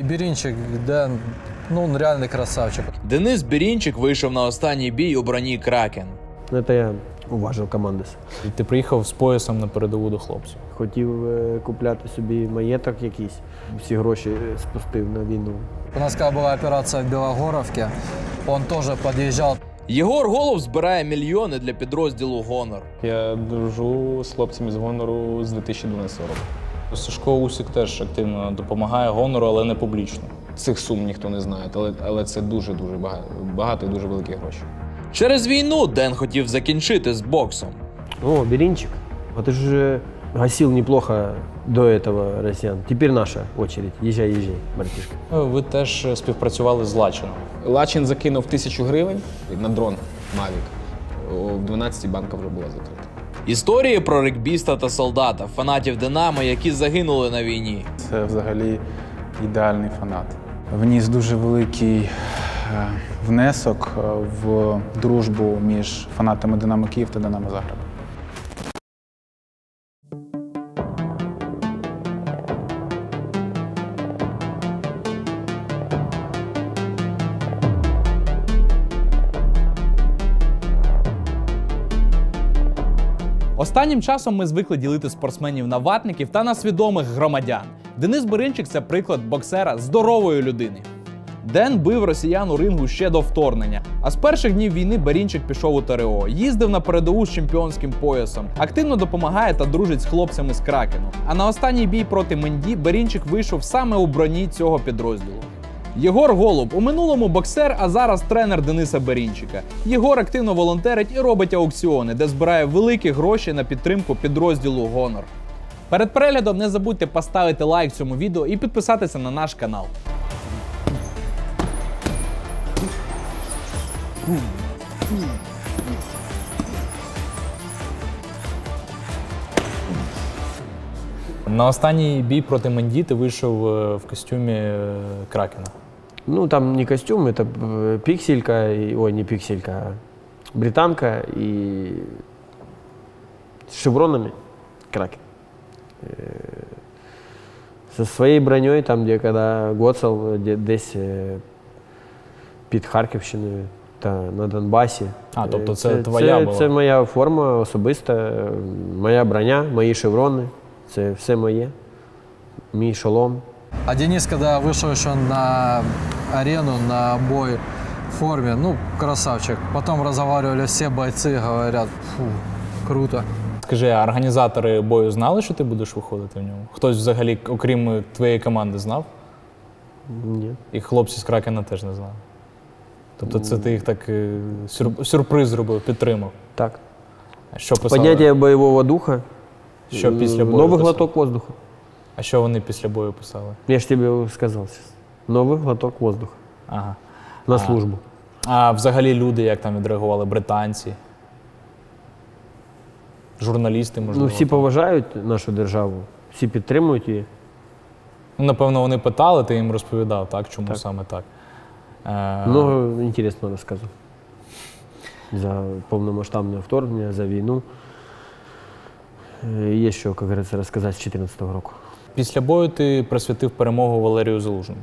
И Беринчик, да, ну он реальный красавчик. Денис Бірінчик вийшов на останній бій у броні Кракен. Ну, Це я уважив команди. І ти приїхав з поясом на передову до хлопців. Хотів е, купляти собі маєток якийсь, всі гроші е, спустив на війну. У нас когда была операция в Белогоровке, он тоже подъезжал. Єгор Голов збирає мільйони для підрозділу Гонор. Я дружу з хлопцями з гонору з 2012 року. Сашко Усік теж активно допомагає гонору, але не публічно. Цих сум ніхто не знає, але, але це дуже дуже багато, багато і дуже великі гроші. Через війну Ден хотів закінчити з боксом. О, Беринчик. А ты же гасил неплохо до этого россиян. Теперь наша очередь. Езжай, езжай, братишка. Ну, Ви теж співпрацювали з Лачином. Лачин закинув тисячу гривень на дрон Mavic. О 12 банка вже була закрита. Історії про регбіста та солдата, фанатів Динамо, які загинули на війні. Це взагалі ідеальний фанат. Вніс дуже великий е, внесок е, в дружбу між фанатами Динамо Київ та Динамо Загреб. Останнім часом ми звикли ділити спортсменів на ватників та на свідомих громадян. Денис Беринчик це приклад боксера здорової людини. Ден бив росіян у рингу ще до вторгнення. А з перших днів війни Берінчик пішов у ТРО, їздив на передову з чемпіонським поясом, активно допомагає та дружить з хлопцями з Кракену. А на останній бій проти Менді Берінчик вийшов саме у броні цього підрозділу. Єгор Голуб у минулому боксер, а зараз тренер Дениса Берінчика. Єгор активно волонтерить і робить аукціони, де збирає великі гроші на підтримку підрозділу Гонор. Перед переглядом не забудьте поставити лайк цьому відео і підписатися на наш канал. На останній бій проти Менді ти вийшов е, в костюмі е, Кракена. Ну, там не костюм, это э, пикселька, и- ой, не пикселька, а британка и с шевронами кракен. Э, Со своей броней, там, где когда гоцал, де- десь е, під Харківщиною та на Донбасі. А, тобто Е, це твоя це, була? Це моя форма особиста, е, моя броня, мої шеврони. Це все моє. Мій шолом. А Денис, когда вышел еще на арену, на бой в форме, ну, красавчик. Потом разговаривали все бойцы, говорят, фу, круто. Скажи, а організатори бою знали, що ти будеш виходити в ньому? Хтось взагалі, окрім твоєї команди, знав? Ні. І хлопці з Кракена теж не знали. Тобто це ти їх так е, сюр- сюрприз зробив, підтримав. Так. А що писали? Поднятие боевого духа. Що М, після бою Новый писали? глоток воздуха. А що вони після бою писали? Я ж тебе сказал сейчас. Новый глоток воздуха. Ага. На службу. А взагалі люди, як там відреагували, британці? Журналісти, можливо. Ну, всі поважають нашу державу, всі підтримують її. Ну, Напевно, вони питали, ти їм розповідав, так? Чому Так. саме так? Е, Много інтересного розказав. За повномасштабне вторгнення, за війну. Е, Є що, як говориться, розказати з 2014 року. Після бою ти присвятив перемогу Валерію Залужному.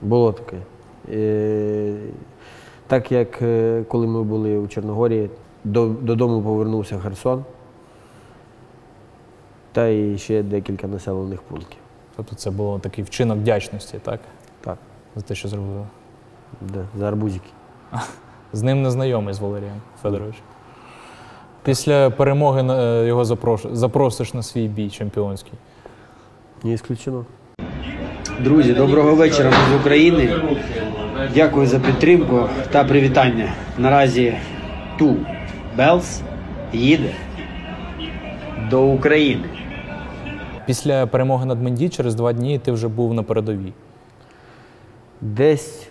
Було таке. Е, Так як е, коли ми були у Чорногорії, до- додому повернувся Херсон та і ще декілька населених пунктів. Тобто це було такий вчинок вдячності, так? Так, За те, що зробили. да, за арбузики. З ним не знайомий з Валерієм Федоровичем. Після перемоги е, його запросиш на свій бій чемпіонський. Не исключено. Друзі, доброго вечора ми з України. Дякую за підтримку та привітання. Наразі Ту Белс їде до України. Після перемоги над Менді через два дні ти вже був на передовій. Десь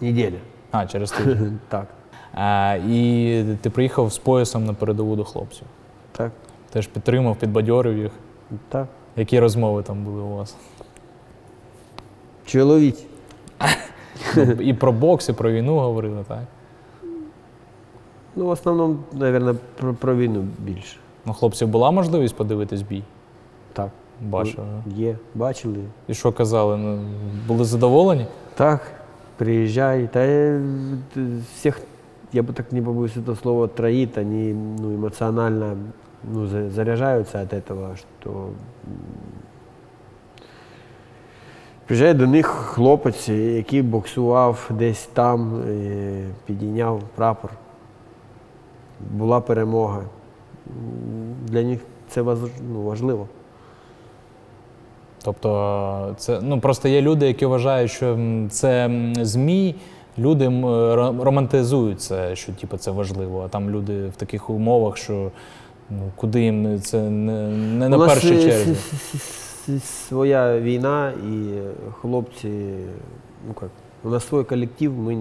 неділя. А, через тиждень. Так, а, і ти приїхав з поясом на передову до хлопців. так, Теж підтримав, підбадьорив їх. так. Які розмови там були у вас? Чоловіч. І про бокс, і про війну говорили, так? Ну, в основному, мабуть, про, про війну більше. Ну, хлопців була можливість подивитись бій? Так. Бачив. Є, бачили. І що казали? Ну, були задоволені? Так, приезжай. Да, э, т- всех, я бы так не побоюсь этого слова, троит, они ну, эмоционально ну, за- заряжаются от этого, что приїжджає до них хлопець, який боксував десь там, підійняв прапор. Була перемога. Для них це ну, важливо. Тобто, це ну просто є люди, які вважають, що це ЗМІ, люди м, ро- романтизують це, що типу, це важливо. А там люди в таких умовах, що ну, куди їм це не, не на У нас, е, черзі. Своя війна і хлопці, ну как, у нас свой коллектив, мы,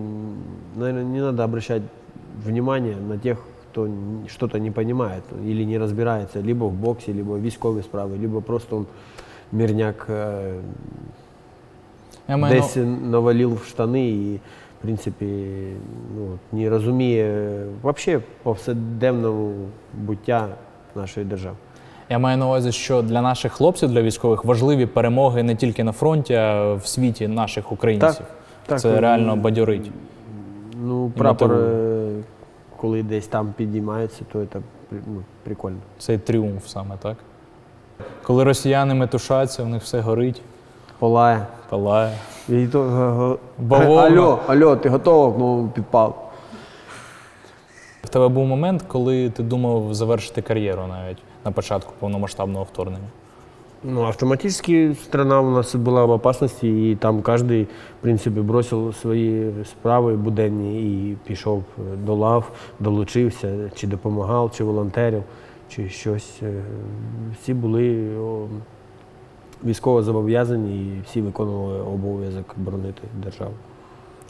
наверное, не надо обращать внимание на тех, кто н- что-то не понимает или не разбирается, либо в боксе, либо в військовій справі, либо просто он мирняк е, Я маю десь навалив в штани і, принципі, ну, не розуміє взагалі повсякденного буття нашої держави. Я маю на увазі, що для наших хлопців, для військових важливі перемоги не тільки на фронті, а в світі наших українців. так, це е, реально бадьорить. Ну, прапор, мотивує. е, коли десь там підіймається, то це ну, прикольно. Цей тріумф саме так. Коли росіяни метушаться, в них все горить, Полає. палає. І то, га- га- Бавовна. Алло, алло, ти готова? Ну, підпав. В тебе був момент, коли ти думав завершити кар'єру навіть на початку повномасштабного вторгнення. Ну, автоматически страна у нас была в опасности, и там каждый, в принципе, бросил свої справи буденні і пішов до лав, долучився, чи допомагав, чи волонтерів, чи щось. Е, Всі були військово зобов'язані і всі виконували обов'язок боронити державу.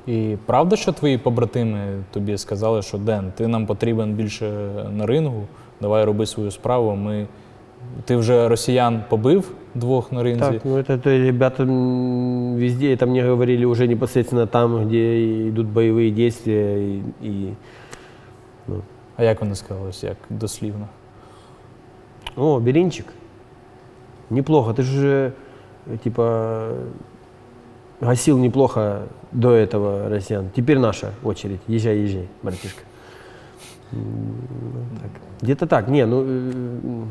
І правда, що твої побратими тобі сказали, що Ден, ти нам потрібен більше на рингу, давай роби свою справу. Ми... Ти вже росіян побив двох на ринзі. Так, ну это, то ребята м, везде, это мне говорили уже непосредственно там, где идут боевые действия, и, и А як вони сказали, як дослівно? О, Беринчик. Неплохо. Ты же, типа, гасил неплохо до этого россиян. Теперь наша очередь. Езжай, езжай, братишка. Где-то так. Не, ну... э,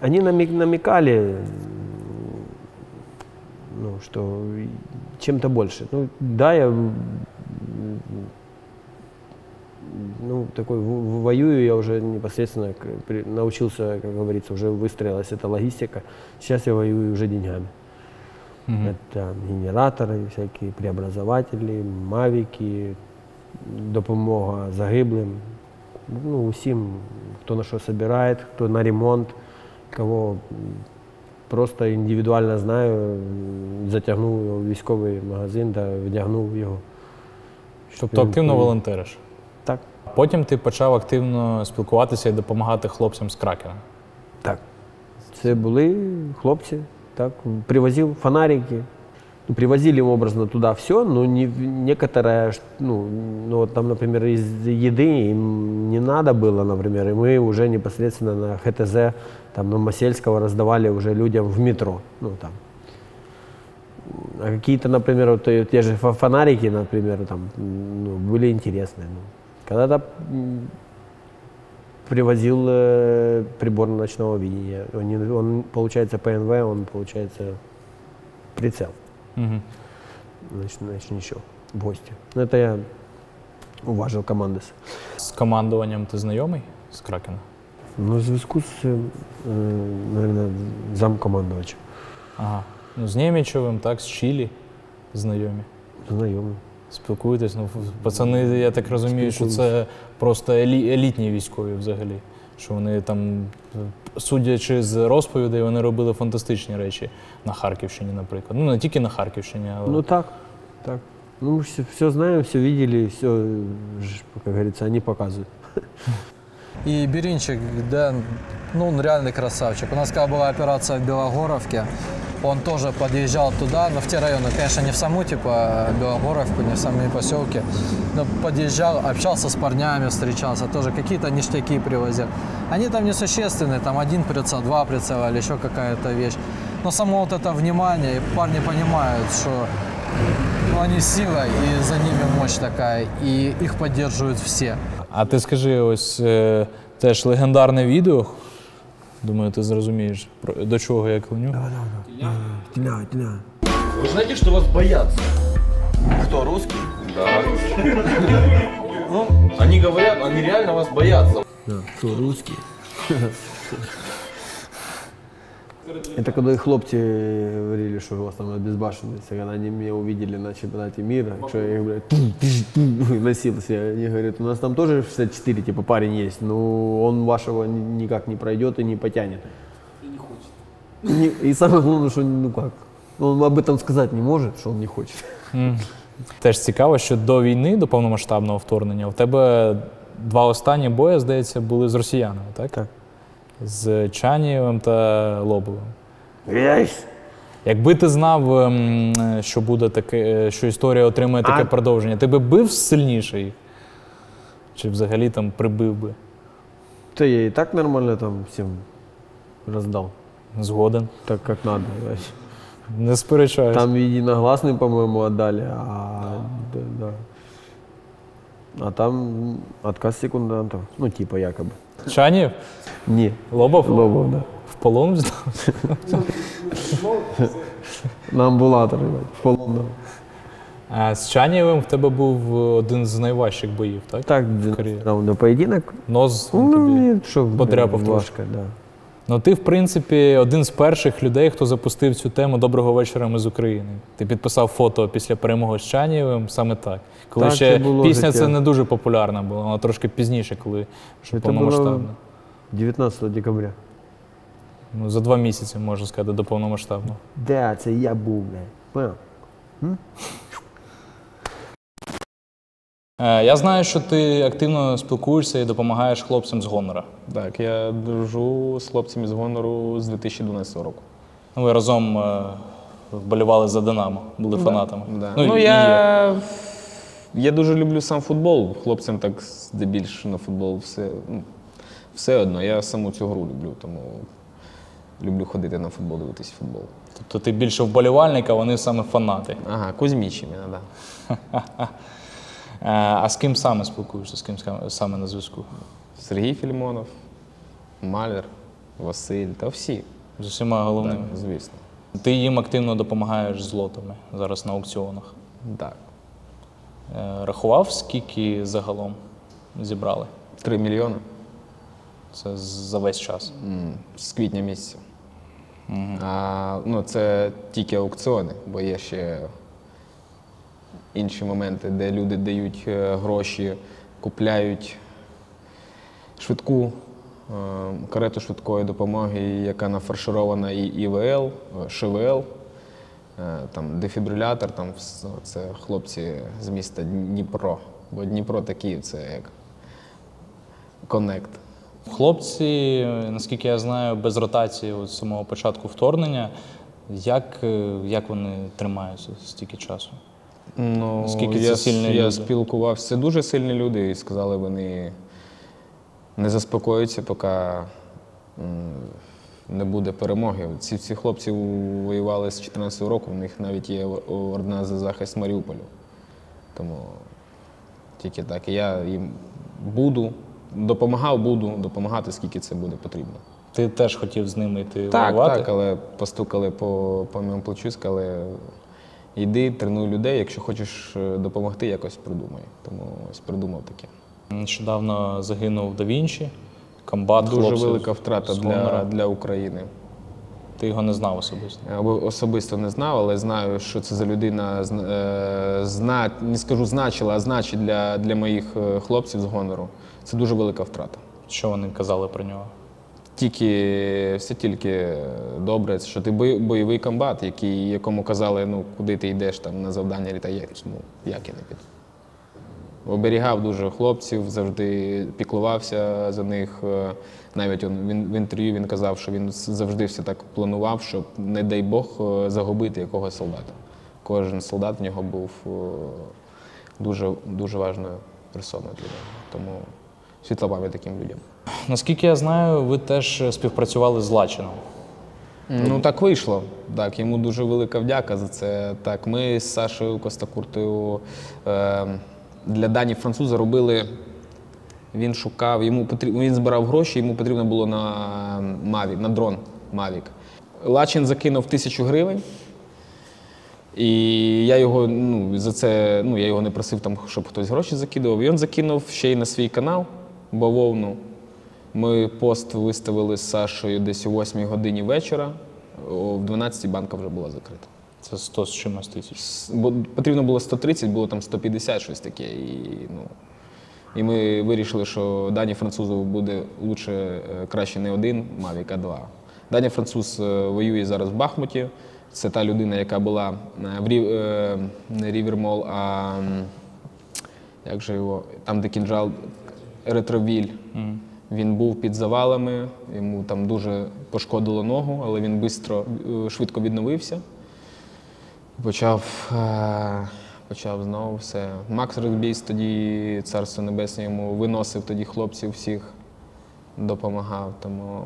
Они намек- намекали, ну, что чем-то больше. Ну, да, я ну, такой в- в- воюю я уже непосредственно к- при- научился, как говорится, уже выстроилась эта логистика. Сейчас я воюю уже деньгами. Это генераторы, всякие преобразователи, мавики, допомога загиблим. Ну, усім, хто на що збирає, хто на ремонт, кого м, просто індивідуально знаю, м, затягнув його в військовий магазин та вдягнув його. щоб Тобто він активно поїв. волонтериш. Так. Потім ти почав активно спілкуватися і допомагати хлопцям з Кракена. Так. Це були хлопці, так, привозил фонарики. Ну, привозили им образно туда все, но не, некоторое, ш- ну, ну, вот там, например, из еды им не надо было, например, и мы уже непосредственно на ХТЗ, там, на Масельского раздавали уже людям в метро, ну, там. А какие-то, например, вот те те же фо- фонарики, например, там, ну, были интересные. ну. Когда-то м, привозил э, прибор ночного видения. Он, не- он, получается, ПНВ, он, получается, прицел. Угу. Значит, значит, ничего, в гости. Ну, это я уважил командос. З командуванням ти знайомий з Кракена? Ну, в зв'язку з, е, наверное, замкомандувачем. Ага. Ну, з Нємічевим, так, з Чилі знайомі. Знайомий. Спілкуєтесь. Ну, пацани, я так розумію, що це просто елі- елітні військові взагалі. Що вони там, судячи з розповідей, вони робили фантастичні речі на Харківщині, наприклад. Ну, не тільки на Харківщині, але Ну, так, так. Ну, мы все, все знаем, все видели, все, как говорится, они показывают. И Беринчик, Дэн, ну он реальный красавчик. У нас когда была операция в Белогоровке, Он тоже подъезжал туда, но в те районы, конечно, не в саму, типа, Белогоровку, не в самые поселки, но подъезжал, общался с парнями, встречался, тоже какие-то ништяки привозил. Они там несущественные, там один прицел, два прицела или еще какая-то вещь. Но само вот это внимание, парни понимают, что ну, они сила, и за ними мощь такая, и их поддерживают все. А ти скажи, ось е, теж легендарне відео. Думаю, ти зрозумієш, до чого я клоню. Вы знаете, что вас боятся? Кто, русский? Да. Ну, они говорят, они реально вас боятся. Кто русский? Это когда и хлопцы говорили, что у вас там безбашенность, когда они меня увидели на чемпионате мира, что я их, блядь, ту-ту-ту, носился. Они говорят, у нас там тоже 64, типа, парень есть, но он вашего ни- никак не пройдет и не потянет. И не хочет. И самое главное, что ну как, он об этом сказать не может, что он не хочет. Теж цікаво, що до війни, до повномасштабного вторгнення, у тебе два останні бої, здається, були з росіянами, так? Так. З Чанієвим та Лобовим. Есть. Якби ти знав, ем, що буде таке, е, що історія отримає таке А- продовження, ти би бив сильніше їх? Чи взагалі там прибив би? Да я и так нормально там всем раздал, Згоден. так как надо. Не сперечаюсь. Там единогласный, по-моему, отдали, а, да, да. а там отказ секундантов, ну типа якобы. Чанієв? Ні. Лобов? Лобов, да. В полон взяв? На амбулатор, в полон. А з чанівим в тебе був один з найважчих боїв, так? Так, карьере. поєдинок. поединок. Нос Ну, тобі. что, подряпав трошки. Вашка, да. Ну, ти, в принципі, один з перших людей, хто запустив цю тему Доброго вечора ми з України. Ти підписав фото після перемоги з Чанієвим саме так. Коли Так, ще це було пісня життя. це не дуже популярна була, вона трошки пізніше, коли вже Це повномасштабно. було 19 декабря. Ну, за два місяці, можна сказати, до повномасштабного. Да, це я був, бля. Понял? Е, я знаю, що ти активно спілкуєшся і допомагаєш хлопцям з гонора. Так, я дружу з хлопцями з гонору з 2012 року. Ви разом е, вболівали за Динамо, були фанатами. Да. Ну, Ну, і я, я дуже люблю сам футбол. Хлопцям так здебільшого на футбол все, ну, все одно. Я саму цю гру люблю, тому люблю ходити на футбол, дивитися футбол. Тобто ти більше вболівальник, а вони саме фанати. Ага, Кузьміч іменно, так. Да. А з ким саме спілкуєшся, з ким саме на зв'язку? Сергій Філімонов, Малер, Василь та всі. З усіма Так, головними. звісно. Ти їм активно допомагаєш з лотами зараз на аукціонах. Так. Е, Рахував, скільки загалом зібрали? Три мільйони Це за весь час. з квітня місяця. А, ну, це тільки аукціони, бо є ще інші моменти, де люди дають е, гроші, купляють швидку е, карету швидкої допомоги, яка нафарширована і ІВЛ, е, ШВЛ, там дефібрилятор, там це хлопці з міста Дніпро. Бо Дніпро та Київ це як connect. Хлопці, наскільки я знаю, без ротації от з самого початку вторгнення. Як, як вони тримаються стільки часу? Ну, Наскільки це я, сильні я люди? спілкувався. Це дуже сильні люди, і сказали, вони не заспокоюються, поки не буде перемоги. Ці всі хлопці воювали з 14 року, в них навіть є ордена за захист Маріуполю. Тому тільки так. І я їм буду, допомагав, буду допомагати, скільки це буде потрібно. Ти теж хотів з ними йти Так, воювати? так, але постукали по, по моєму плечу, сказали, йди, тренуй людей, якщо хочеш е, допомогти, якось придумай. Тому ось придумав таке. Нещодавно загинув да Вінчі, комбат Дуже хлопців велика втрата для, для України. Ти його не знав особисто. Особисто не знав, але знаю, що це за людина зна- е, не скажу значила, а значить для, для моїх е, хлопців з гонору. Це дуже велика втрата. Що вони казали про нього? Тільки все тільки добре, що ти бой- бойовий комбат, який, якому казали, ну куди ти йдеш там на завдання, та як, ну, як я не піду. оберігав дуже хлопців, завжди піклувався за них. Е, Навіть він в інтерв'ю він казав, що він завжди все так планував, щоб, не дай Бог, е, загубити якогось солдата. Кожен солдат в нього був е, дуже, дуже важною персоною для нього. Тому світла пам'ять таким людям. Наскільки я знаю, ви теж співпрацювали з Лачином. Ну так вийшло. Так, йому дуже велика вдяка за це. Так, ми з Сашою Костакуртою е, для Дані француза робили. Він шукав, йому потрібно, він збирав гроші, йому потрібно було на Mavic, на дрон Mavic. Лачин закинув тисячу гривень. І я його ну, за це, ну, я його не просив, там, щоб хтось гроші закидував. І він закинув ще й на свій канал бавовну. Ми пост виставили з Сашою десь о 8 годині вечора. О 12 банка вже була закрита. Це 100 з чимось тисяч. Бо потрібно було 130, було там 150, щось таке. І, ну, і ми вирішили, що Дані французу буде лучше, е, краще не один Mavic, а два. Дані француз е, воює зараз в Бахмуті. Це та людина, яка була е, в Рів, не Рівермол, а як же його, там, де кінжал Ретровіль. Він був під завалами, йому там дуже пошкодило ногу, але він бистро, е, швидко відновився. Почав, е, почав знову все. Макс Розбійс тоді, царство небесне, йому виносив тоді хлопців всіх, допомагав. Тому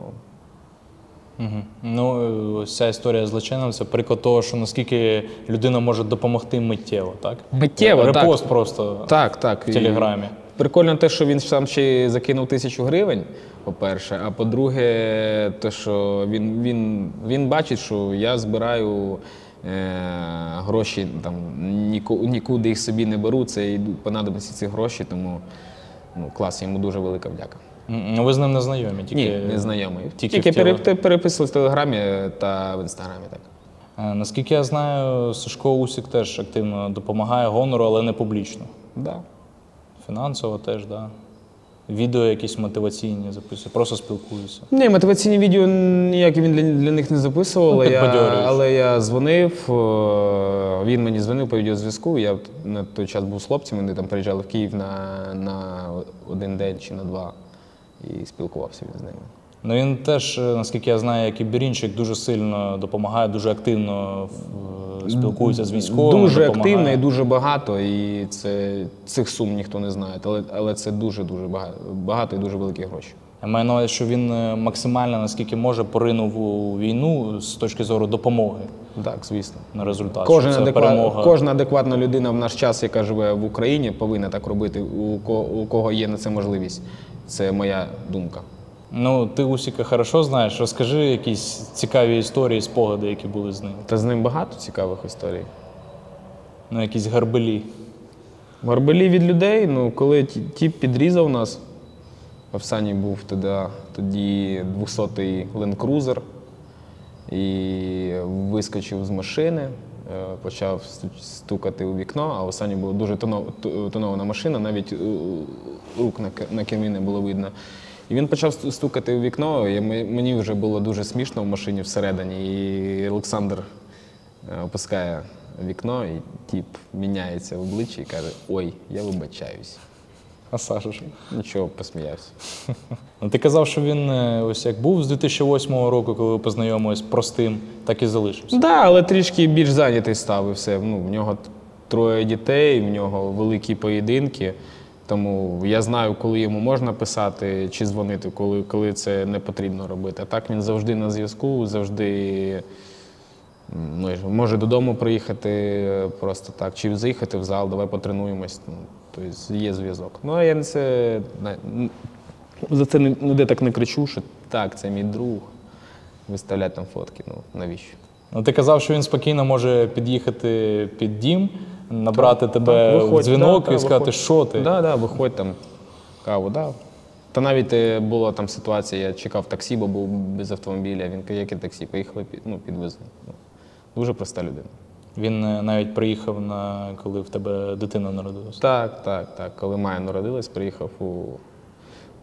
Угу. Ну, е, ось ця історія з Лачином це приклад того, що наскільки людина може допомогти миттєво, так? Миттєво, так. Репост просто так, так. в Телеграмі. Прикольно те, що він сам ще закинув тисячу гривень, по-перше. А по-друге, те, що він, він, він бачить, що я збираю е, гроші, там, нікуди їх собі не беру, це йдуть понадобиться ці гроші, тому ну, клас, йому дуже велика вдяка. Ну, ви з ним не знайомі, тільки Ні, не знайомий. тільки Тільки, пере- переписували в Телеграмі та в інстаграмі. Так. Е, Наскільки я знаю, Сашко Усік теж активно допомагає гонору, але не публічно. Да. Фінансово теж. Да. Відео якісь мотиваційні записую, просто спілкуюся. Ні, мотиваційні відео ніякі він для, для них не записував, Ну, але, я, але я дзвонив, е, він мені дзвонив по відеозв'язку. Я на той час був з хлопцями, вони там приїжджали в Київ на, на один день чи на два і спілкувався він з ними. Ну він теж, е, наскільки я знаю, як і Бірінчик, дуже сильно допомагає, дуже активно е, спілкується з військовими. Дуже допомагає. активно і дуже багато, і це, цих сум ніхто не знає. Але, але це дуже-дуже багато, багато і дуже великі гроші. Я маю на увазі, що він е, максимально, наскільки може, поринув у війну з точки зору допомоги Так, звісно. на результат. Кожен це адекват, перемога. Кожна адекватна людина в наш час, яка живе в Україні, повинна так робити, у у кого є на це можливість. Це моя думка. Ну, ти Усіка хорошо знаєш. Розкажи якісь цікаві історії, спогади, які були з ним. Та з ним багато цікавих історій. Ну, якісь гарбелі. Горбелі від людей, ну коли ті- тіп підрізав нас, в Сані був тоді, тоді 200-й Land Cruiser і вискочив з машини, е, почав стукати у вікно, а у Сані була дуже тонована машина, навіть е, рук на кермі не було видно. І він почав стукати у вікно, і мені вже було дуже смішно в машині всередині. І Олександр е, опускає вікно, і тіп міняється в обличчі і каже: Ой, я вибачаюсь. А Саша ж? Нічого, посміявся. Ну, ти казав, що він е, ось як був з 2008 року, коли ви познайомились простим, так і залишився. Так, да, але трішки більш зайнятий став і все. Ну, в нього троє дітей, в нього великі поєдинки. Тому я знаю, коли йому можна писати чи дзвонити, коли, коли це не потрібно робити. А так він завжди на зв'язку, завжди ну, може додому приїхати просто так, чи заїхати в зал, давай потренуємось. Ну, тобто є зв'язок. Ну, а я на це за це ніде так не кричу, що так, це мій друг. Виставляти там фотки. Ну навіщо? Ну, ти казав, що він спокійно може під'їхати під дім, набрати тебе Так, в виходь, дзвінок да, і сказати, виходь. що ти. Да, да, виходь там, каву, да. Та навіть е, була там ситуація, я чекав таксі, бо був без автомобіля. Він каже, яке таксі? Поїхали, під- ну, підвезли. Ну, Дуже проста людина. Він е, навіть приїхав на коли в тебе дитина народилася. Так, так, так. Коли Майя народилась, приїхав у,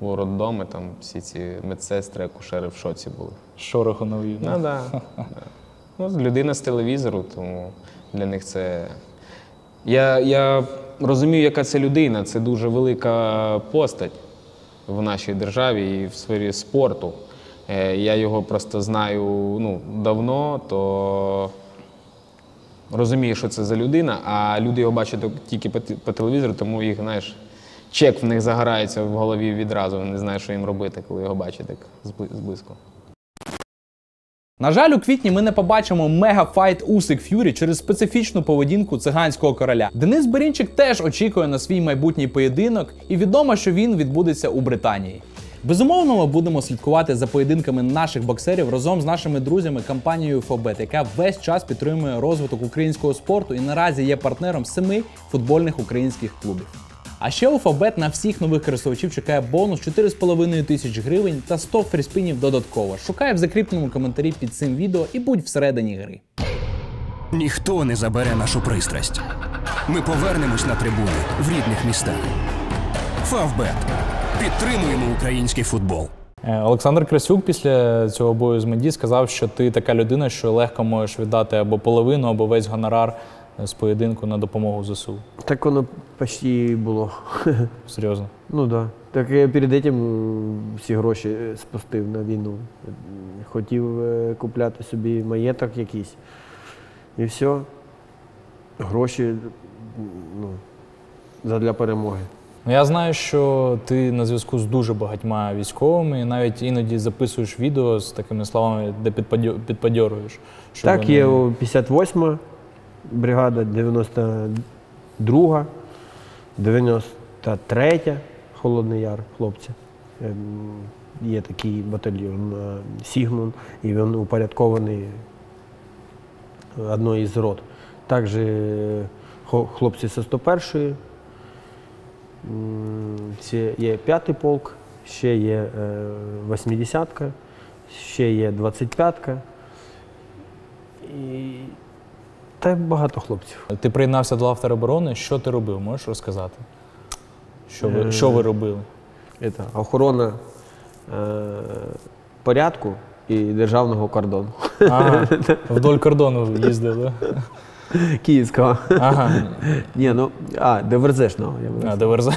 у роддом, і там всі ці медсестри, акушери в шоці були. Шороху навів. Ну, да. да. Ну, людина з телевізору, тому для них це. Я, я розумію, яка це людина. Це дуже велика постать в нашій державі і в сфері спорту. Е, Я його просто знаю ну, давно, то розумію, що це за людина, а люди його бачать тільки по, телевізору, тому їх, знаєш, чек в них загорається в голові відразу. Вони не знають, що їм робити, коли його бачать так зблизько. На жаль, у квітні ми не побачимо мегафайт Усик Ф'юрі через специфічну поведінку циганського короля. Денис Берінчик теж очікує на свій майбутній поєдинок, і відомо, що він відбудеться у Британії. Безумовно, ми будемо слідкувати за поєдинками наших боксерів разом з нашими друзями компанією Фобет, яка весь час підтримує розвиток українського спорту і наразі є партнером семи футбольних українських клубів. А ще у Фабет на всіх нових користувачів чекає бонус 4,5 тисяч гривень та 100 фріспінів додатково. Шукай в закріпленому коментарі під цим відео і будь всередині гри. Ніхто не забере нашу пристрасть. Ми повернемось на трибуни в рідних містах. Фавбет. Підтримуємо український футбол. Е, Олександр Красюк після цього бою з Менді сказав, що ти така людина, що легко можеш віддати або половину, або весь гонорар з поєдинку на допомогу ЗСУ. Так воно почти було. Серйозно. Ну так. Да. Так я перед этим всі гроші спустив на війну. Хотів е, купляти собі маєток якийсь. І все. Гроші ну, задля перемоги. Ну, я знаю, що ти на зв'язку з дуже багатьма військовими, і навіть іноді записуєш відео з такими словами, де підпадьо- підбадьорюєш. Так, вони- є о, 58 бригада, 92, 93 Холодний Яр, хлопці. Ем, Є такий батальйон е, Сігмун, і він упорядкований одною із рот. Також е, хлопці зі 101-ї, м, ще є п'ятий полк, ще є е, 80-ка, ще є 25-ка. І та багато хлопців. Ти приєднався до лав тероборони. Що ти робив? Можеш розказати? Що ви, Е, що ви робили? Це охорона е, порядку і державного кордону. Ага, вдоль кордону їздив, да? Київського. Ага, Ні, ну, а, ДВРЗшного. Я би а, сказав. ДВРЗ.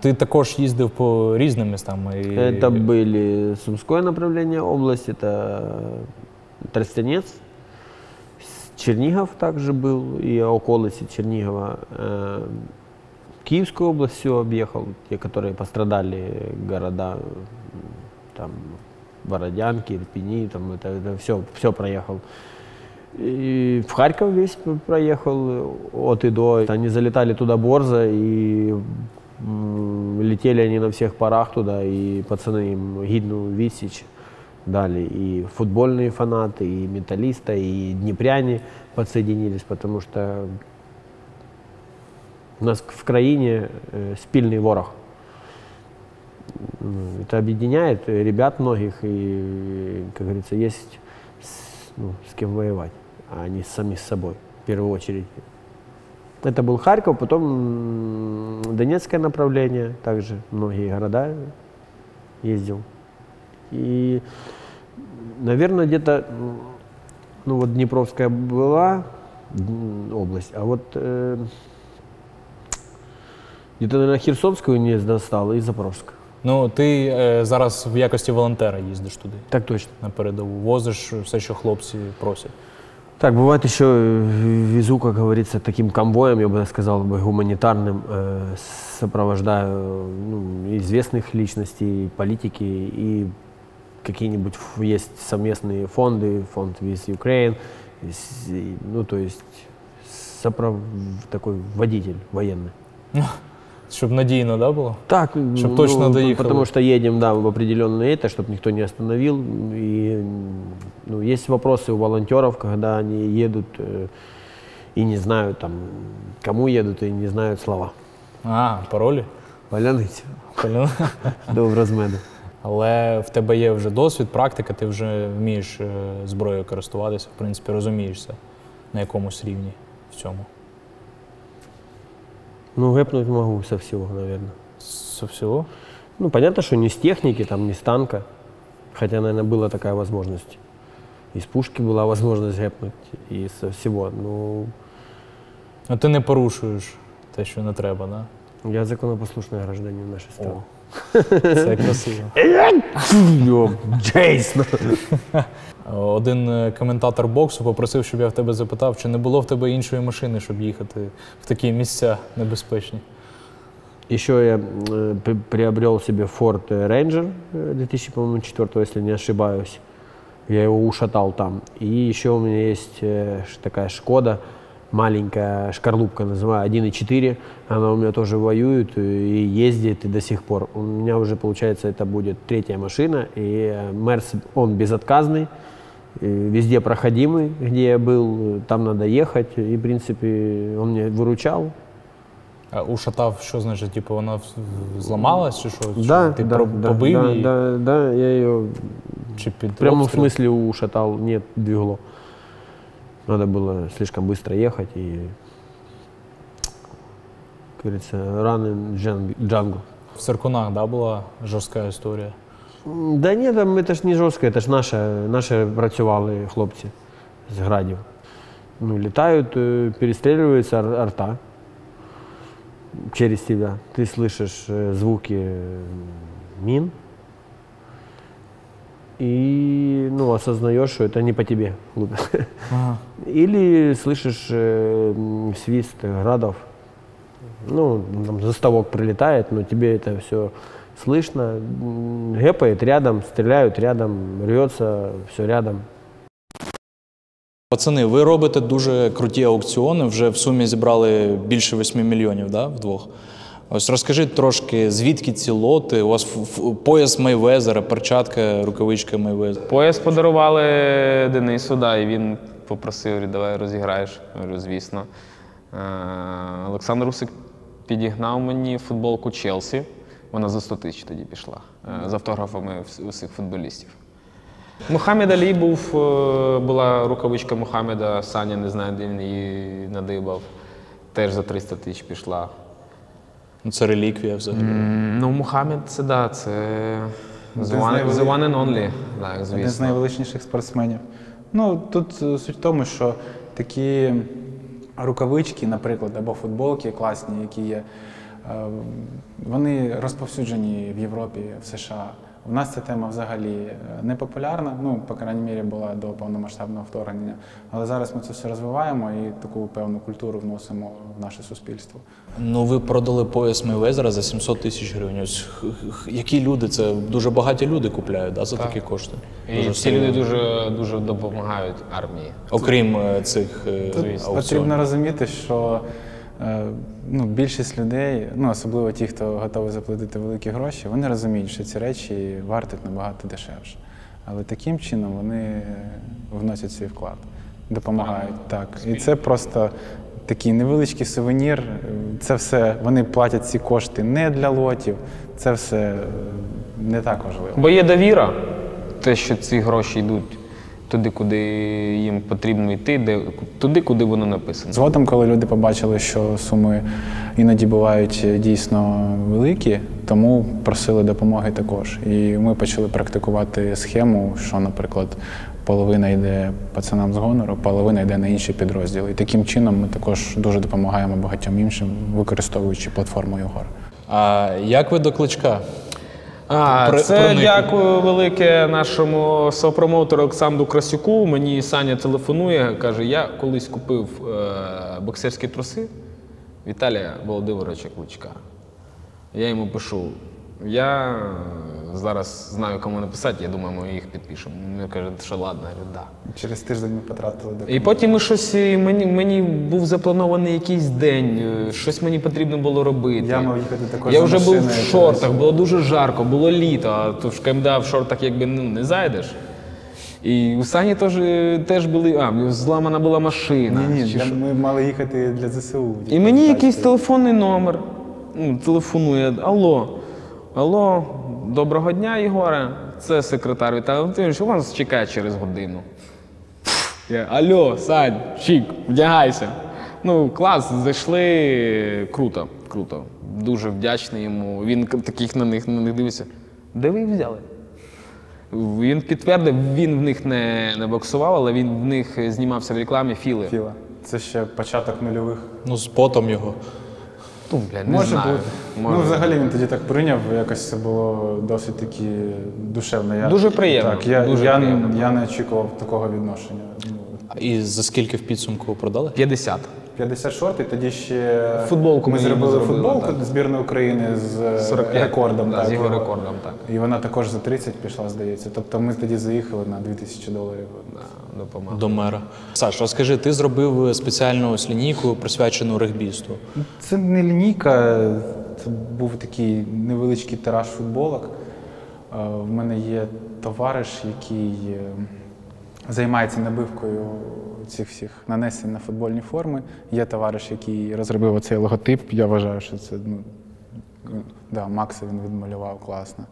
Ти також їздив по різним містам. І... Это были Сумское направление области, это Тростянец, с- Чернигов также был, и околицы Чернигова. Киевскую область все объехал, те, которые пострадали, города, там, Бородянки, Ирпени, там это, это все, все проехал. И в Харьков весь проехал от и до. Они залетали туда борзо, и летели они на всех парах туда, и пацаны им гидную відсіч дали. И футбольные фанаты, и металлисты, и днепряне подсоединились, потому что у нас в краине э, спильный ворог. Ну, Это объединяет ребят многих, и, как говорится, есть с, ну, с кем воевать, а не сами с собой, в первую очередь. Это был Харьков, потом Донецкое направление, также многие города ездил. И, наверное, где-то, м, ну вот Днепровская была м, область, а вот э, где-то, наверное, Херсонскую не достала и Запорожскую. Ну, ти е, зараз в якості волонтера їздиш туди Так точно. на передову. Возиш все, що хлопці просять. Так, бывает еще э, везу, как говорится, таким конвоем, я бы сказал, бы, гуманитарным, э, сопровождаю ну, известных личностей, политики и какие-нибудь ф- есть совместные фонды, фонд Виз Ukraine, с- и, ну, то есть сопров... такой водитель военный. Щоб надійно, да, було? Так, Чтоб точно доехало. Потому что едем, да, в определенное это, чтобы никто не остановил. И ну, есть вопросы у волонтеров, когда они едут э, и не знают, там, кому едут, и не знают слова. А, паролі? Валяниці Понятно. до розмену. Але в тебе є вже досвід, практика, ти вже вмієш е, зброєю користуватися, в принципі, розумієшся на якомусь рівні в цьому. Ну, гэпнуть могу со всего, наверное. Со всього? Ну, понятно, что не с техники, там, не с танка. Хотя, наверное, была такая возможность. Из пушки была возможность гэпнуть, и со всего. Ну, А ти не порушуєш Те, що не треба, да? Я законопослушный гражданин нашей страны. Це красиво. Джейсон! Один е, коментатор боксу попросив, щоб я в тебе запитав, чи не було в тебе іншої машини, щоб їхати в такі місця небезпечні. Еще я э, при- приобрел себе Ford Ranger э, 2004, если не ошибаюсь. Я его ушатал там. И еще у меня есть э, ш- такая Шкода, маленькая шкарлупка, называю 1.4. Она у меня тоже воюет и ездит и до сих пор. У меня уже, получается, это будет третья машина. И э, Мерс, он безотказный, э, везде проходимый, где я был. э, Там надо ехать. И, в принципе, он мне выручал. А ушатав, що значить? Типу, вона в- в- зламалась чи що? Да, Чи ти да, про- да, побив да, її? да, да, я ее Чи під в прямом обстріл? смысле ушатал, нет, двигло. Надо было слишком быстро ехать и, как говорится, раны джанг- джангу. В Циркунах, да, була жорстка історія. М, Да ні, там это ж не жорстко, это ж наше, наше працювали хлопці з градів. Ну, летают, э, перестреливается ар- арта через тебя. Ты слышишь э, звуки э, мин и ну, осознаешь, что это не по тебе. глупо. Или слышишь э, м, свист градов. Ну, там заставок прилетает, но тебе это все слышно. М, Гэпает рядом, стреляют рядом, рвется все рядом. Пацани, ви робите дуже круті аукціони, вже в сумі зібрали більше 8 мільйонів, да, вдвох. Ось розкажіть трошки, звідки ці лоти? У вас пояс Мейвезера, перчатка, рукавичка Мейвезера. Пояс подарували Денису, да, і він попросив, давай розіграєш. Говорю, звісно. Е, Олександр Русик підігнав мені футболку Челсі. Вона за 100 тисяч тоді пішла. е, З автографами усіх футболістів. Мухаммед Алі був, е, була рукавичка Мухаммеда, Саня не знаю, де він її надибав. Теж за 300 тисяч пішла. Ну, Це реліквія взагалі. М, Ну, Мухаммед це да, це the Один з one, найвели- the one and only. Так, Один з звісно. найвеличніших спортсменів. Ну, тут е, суть в тому, що такі рукавички, наприклад, або футболки класні, які є, е, вони розповсюджені в Європі, в США. У нас ця тема взагалі е, не популярна, ну, по крайній мірі, була до повномасштабного вторгнення. Але зараз ми це все розвиваємо і таку певну культуру вносимо в наше суспільство. Ну, ви продали пояс Мейвезера за 700 тисяч гривень. Ось які люди? Це дуже багаті люди купляють да, за такі кошти. І Дуже ці сильно. люди дуже, дуже допомагають армії. Окрім е, цих е, Тут аукціонів. потрібно розуміти, що ну, більшість людей, ну особливо ті, хто готовий заплатити великі гроші, вони розуміють, що ці речі вартять набагато дешевше. Але таким чином вони е, вносять свій вклад, допомагають. Так. І це просто такий невеличкий сувенір. Е, Це все вони платять ці кошти не для лотів, це все е, не так важливо. Бо є довіра, те, що ці гроші йдуть туди, куди їм потрібно йти, де, туди, куди воно написано. Згодом, коли люди побачили, що суми іноді бувають е, дійсно великі, тому просили допомоги також. І ми почали практикувати схему, що, наприклад, половина йде пацанам з гонору, половина йде на інші підрозділи. І таким чином ми також дуже допомагаємо багатьом іншим, використовуючи платформу ЮГОР. А як ви до кличка? А, При- це проникли. дякую велике нашому сопромоутеру Олександру Красюку. Мені Саня телефонує, каже: я колись купив е, боксерські труси Віталія Володимировича Кличка. Я йому пишу. Я зараз знаю, кому написати, я думаю, ми їх підпишемо. Він каже, що ладно, я говорю, да. Через тиждень ми потратили І потім ми щось і мені, мені був запланований якийсь день, е, щось мені потрібно було робити. Я мав їхати також Я за вже був машиною, в шортах, було дуже жарко, було літо, а то в КМДА в шортах якби ну, не зайдеш. І у Сані теж, теж були, а, зламана була машина. Ні, ні, чи для- що. ми мали їхати для ЗСУ. І мені якийсь телефонний номер. Ну, телефонує. Алло, алло, доброго дня, Єгоре. Це секретар Віталій Валентинович, у вас чекає через годину. Я, алло, Сань, чік, вдягайся. Ну, клас, зайшли. Круто, круто. Дуже вдячний йому. Він таких на них, на них дивиться. Де ви їх взяли? Він підтвердив, він в них не, не боксував, але він в них знімався в рекламі Філи. Філа. Це ще початок нульових. Ну, з потом його. Ну, бля, не Може знаю. бути. Може. Ну, взагалі він тоді так прийняв, якось це було досить таки душевно. Я, Дуже приємно, Так, я, дуже я, приємно. я не очікував такого відношення. Ну, І за скільки в підсумку продали? 50. 50 шортів, тоді ще Футболку ми зробили зробили, футболку так. збірної України з 45, рекордом. да, так, з його рекордом, так. І вона також за 30 пішла, здається. Тобто ми тоді заїхали на 2000 доларів. Допомагав. До мера. Саш, розкажи, ти зробив спеціальну ось лінійку, присвячену регбісту. Це не лінійка, це був такий невеличкий тираж футболок. Е, В мене є товариш, який е, займається набивкою цих всіх нанесень на футбольні форми. Є товариш, який розробив оцей логотип. Я вважаю, що це ну, да, Макса він відмалював класно.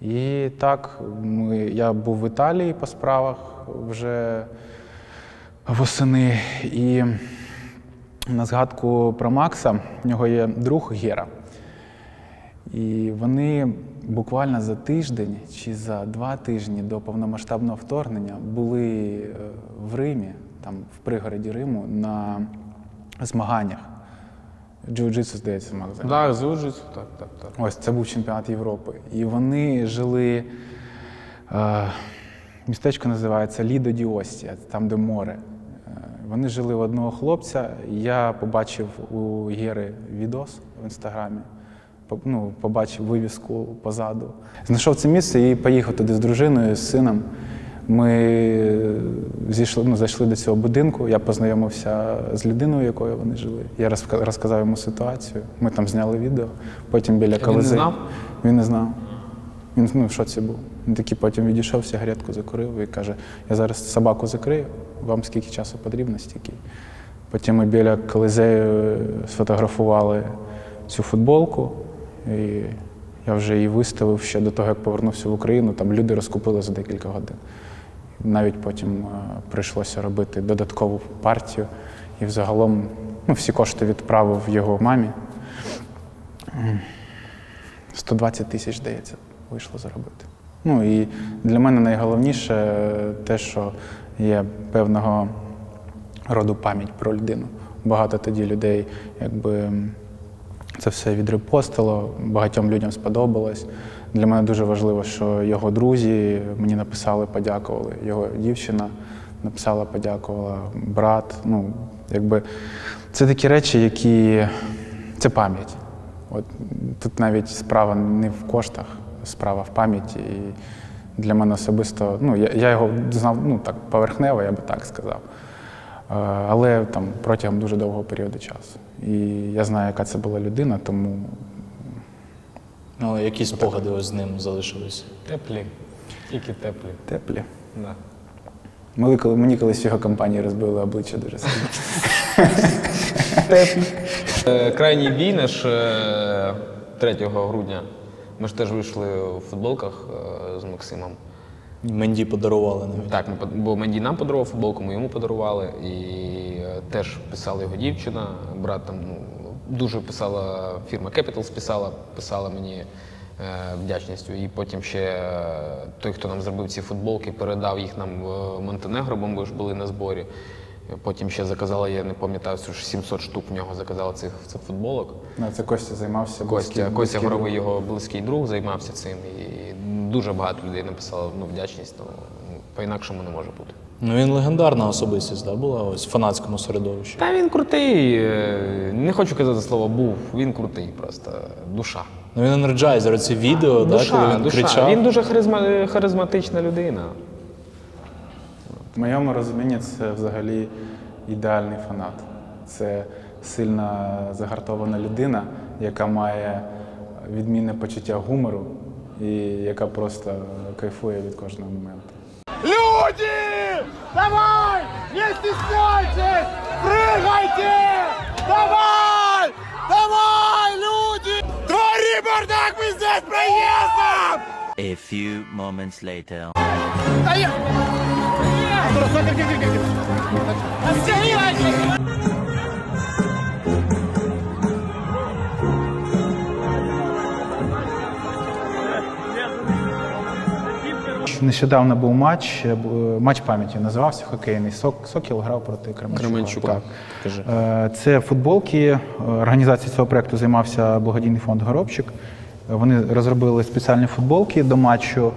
І так, ми, я був в Італії по справах вже восени. І на згадку про Макса, в нього є друг Гера. І вони буквально за тиждень чи за два тижні до повномасштабного вторгнення були е, в Римі, там в пригороді Риму, на змаганнях. Джиу-джитсу, здається, займався. Так, зуджується, так, так, так. Ось це був чемпіонат Європи. І вони жили. Е, містечко називається Лідо Діостія, там, де море. Е, вони жили в одного хлопця. Я побачив у Гєри відос в інстаграмі. Ну, побачив вивіску позаду. Знайшов це місце і поїхав туди з дружиною, з сином. Ми зійшли, ну, зайшли до цього будинку. Я познайомився з людиною, якою вони жили. Я розказав йому ситуацію. Ми там зняли відео. Потім біля не Колизею. знав? Він не знав. Він ну, в шоці був. Він такий потім відійшов, сигаретку закурив і каже: я зараз собаку закрию, вам скільки часу потрібно, стільки. Потім ми біля Колизею сфотографували цю футболку. І я вже її виставив ще до того, як повернувся в Україну. Там люди розкупили за декілька годин. Навіть потім е, прийшлося робити додаткову партію. І взагалом ну, всі кошти відправив його мамі. 120 тисяч, здається, вийшло заробити. Ну і для мене найголовніше е, те, що є певного роду пам'ять про людину. Багато тоді людей, якби це все відрепостило, багатьом людям сподобалось. Для мене дуже важливо, що його друзі мені написали, подякували. Його дівчина написала, подякувала, брат. Ну, якби це такі речі, які це пам'ять. От тут навіть справа не в коштах, справа в пам'яті. І для мене особисто, ну, я, я його знав ну, так, поверхнево, я би так сказав. Е, Але там протягом дуже довгого періоду часу. І я знаю, яка це була людина, тому Ну, які спогади ось з ним залишились? Теплі. Тільки теплі. теплі. Да. Ми, коли- мені колись в його компанії розбили обличчя дуже сильно. Е, Крайній бій наш е, 3 грудня. Ми ж теж вийшли у футболках е, з Максимом. Менді подарували навіть. Так, ми, под- бо Менді нам подарував футболку, ми йому подарували. І е, теж писала його дівчина, брат там ну, дуже писала, фірма Capitals писала, писала мені е, вдячністю. І потім ще е, той, хто нам зробив ці футболки, передав їх нам в Монтенегро, бо ми ж були на зборі. Потім ще заказала, я не пам'ятаю, що ж 700 штук в нього заказала цих, цих футболок. Ну, Це Костя займався. Костя, близький- Костя близький Горовий, його близький друг, займався цим. І дуже багато людей написало ну, вдячність. Ну, по-інакшому не може бути. Ну він легендарна особистість, да, була ось в фанатському середовищі. Та він крутий. е, Не хочу казати слово був. Він крутий просто. Душа. Ну він енерджайзер, ці відео, да, душа, коли він душа. кричав. Він дуже харизма, харизматична людина. В моєму розумінні це взагалі ідеальний фанат. Це сильна загартована людина, яка має відмінне почуття гумору і яка просто кайфує від кожного моменту. Люди! Давай! Не стесняйтесь! Прыгайте! Давай! Давай, люди! Твори бардак, мы здесь проездом! A few moments later. Да я... нещодавно був матч, е, матч пам'яті називався хокейний. Сок, Сокіл грав проти Кременчука. Кременчука. Так. Кажи. Е, Це футболки. Е, Організацією цього проєкту займався благодійний фонд Горобчик. Е, Вони розробили спеціальні футболки до матчу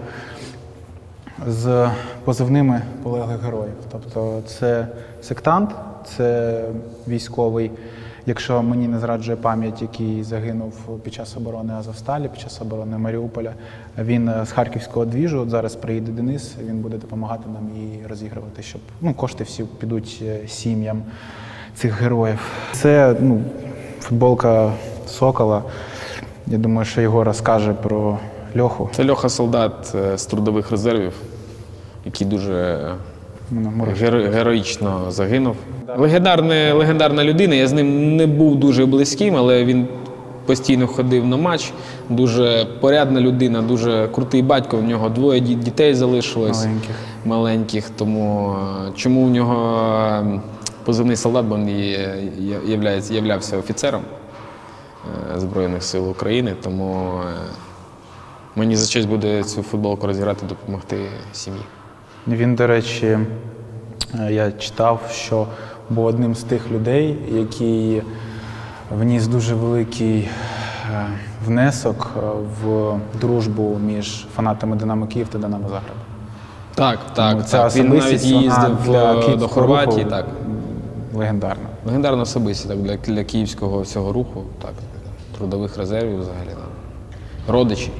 з позивними полеглих героїв. Тобто це сектант, це військовий, якщо мені не зраджує пам'ять, який загинув під час оборони Азовсталі, під час оборони Маріуполя. Він е, з харківського двіжу. От зараз приїде Денис, він буде допомагати нам і розігрувати, щоб ну, кошти всі підуть е, сім'ям цих героїв. Це ну, футболка Сокола. Я думаю, що його розкаже про Льоху. Це Льоха солдат е, з трудових резервів, який дуже. Геро- героїчно загинув. Легендарна, легендарна людина. Я з ним не був дуже близьким, але він постійно ходив на матч. Дуже порядна людина, дуже крутий батько. В нього двоє ді- дітей залишилось Маленьких. маленьких. Тому е, чому у нього е, позивний солдат, бо він є- є- являється- являвся офіцером е, Збройних сил України. Тому е, мені за честь буде цю футболку розіграти, допомогти сім'ї. Він, до речі, е, я читав, що був одним з тих людей, який вніс дуже великий е, внесок е, в дружбу між фанатами Динамо Київ та Динамо Загреб. Так, так. ця так. Він навіть їздив для до Хорватії. руху Так. Легендарна. Легендарна особистість так, для, для київського всього руху, так, трудових резервів взагалі. Так. Родичі.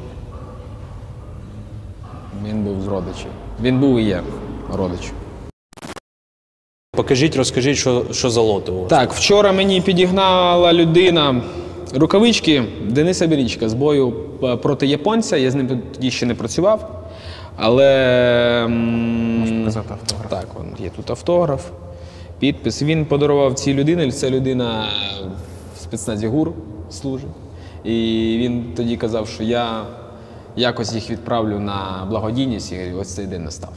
Він був з родичів. Він був і є родич. Покажіть, розкажіть, що, що за у вас. Так, вчора мені підігнала людина рукавички Дениса Бірічка з бою проти японця. Я з ним тоді ще не працював. Але м, показати автограф. так, вон, є тут автограф, підпис. Він подарував цій людині. Ця людина в спецназі ГУР служить. І він тоді казав, що я якось їх відправлю на благодійність, і ось цей день настав.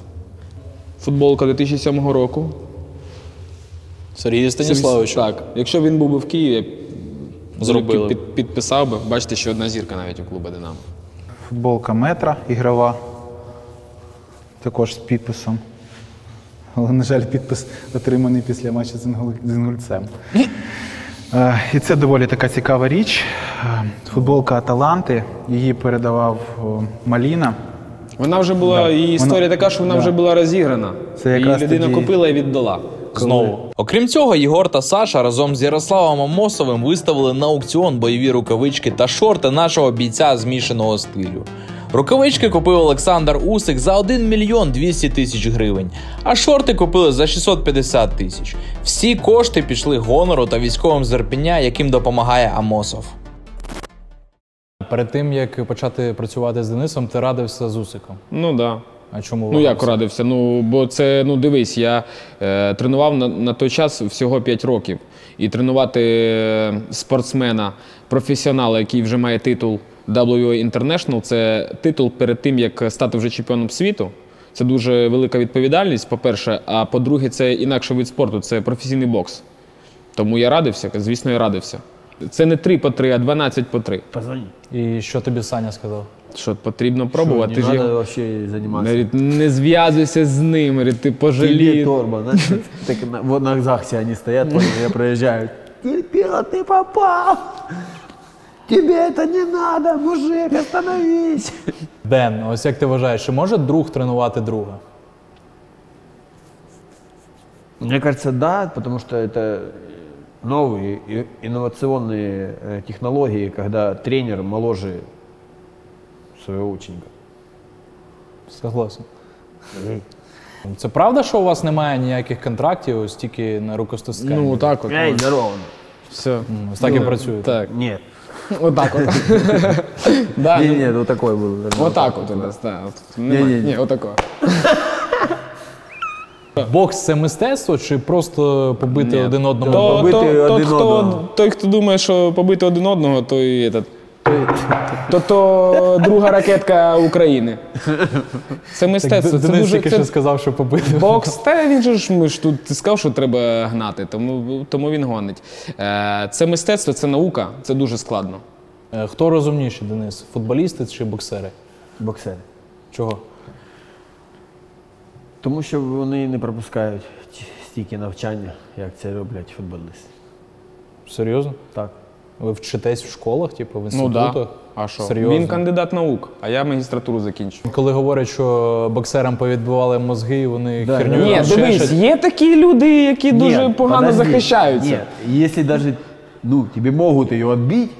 Футболка 2007 року. Сергій Станіславович. Так, якщо він був би в Києві, Зробили під, підписав би. Бачите, що одна зірка навіть у клубу Динамо. Футболка метра ігрова, також з підписом. Але, на жаль, підпис отриманий після матчу з Інгульцем. Е, І це доволі така цікава річ. Е, Футболка Аталанти, її передавав Маліна. Вона вже була, Да. її історія Вона- така, що вона да. вже була розіграна. Це Її людина тоді- купила і віддала. Знову. Окрім цього, Єгор та Саша разом з Ярославом Амосовим виставили на аукціон бойові рукавички та шорти нашого бійця змішаного стилю. Рукавички купив Олександр Усик за 1 мільйон 200 тисяч гривень, а шорти купили за 650 тисяч. Всі кошти пішли гонору та військовим з Ірпеня, яким допомагає Амосов. Перед тим як почати працювати з Денисом, ти радився з Усиком. Ну так. Да. А чому Ну як радився? радився? Ну бо це ну дивись, я е, тренував на, на той час всього 5 років. І тренувати е, спортсмена, професіонала, який вже має титул WA International, це титул перед тим, як стати вже чемпіоном світу. Це дуже велика відповідальність, по-перше. А по-друге, це інакший вид спорту, це професійний бокс. Тому я радився, звісно, я радився. Це не 3 по 3, а 12 по 3. І що тобі Саня сказав? Що потрібно пробувати. Не Ти його- вообще заниматься. Говорить, не зв'язуйся з ним, говорить, ти пожалієш. торба, знаешь, так на, на ЗАГСе они стоят, понял, я проезжаю. Терпила, ты попал! Тебе это не надо, мужик, остановись! Ден, ось як ти вважаєш, чи може друг тренувати друга? Мне кажется, да, потому что это новые и- инновационные э, технологии, когда тренер моложе своего ученика. Согласен. Це правда, що у вас немає ніяких контрактів, ось тільки на рукостискання? Ну, так от. Эй, здорово! Все. Ось так і працюєте. Так. Нет. Отак от. Да, Не, ну, нет, вот такой был. Отак от у нас, да. От, нема- Ні-ні-ні. Ні, отако. Бокс це мистецтво чи просто побити один одного? То, побити то, один хто, одного. той, хто думає, що побити один одного, той этот, то, то друга ракетка України. Це мистецтво. Це Денис дуже, тільки це, сказав, що побити. Бокс, та він же ж ми ж тут ти сказав, що треба гнати, тому, тому він гонить. Е, Це мистецтво, це наука, це дуже складно. Е, Хто розумніший, Денис? Футболісти чи боксери? Боксер. Чого? Тому що вони не пропускають стільки навчання, як це роблять футболісти. Серйозно? Так. Ви вчитесь в школах, типу, в Ну інститутах? да. А що? Серйозно? Він кандидат наук, а я магістратуру закінчив. Коли говорять, що боксерам повідбивали мозги, і вони Да, херню Ні, дивись, є такі люди, які дуже погано подожди. захищаються. Нет, если даже, ну, тебе могут ее отбить.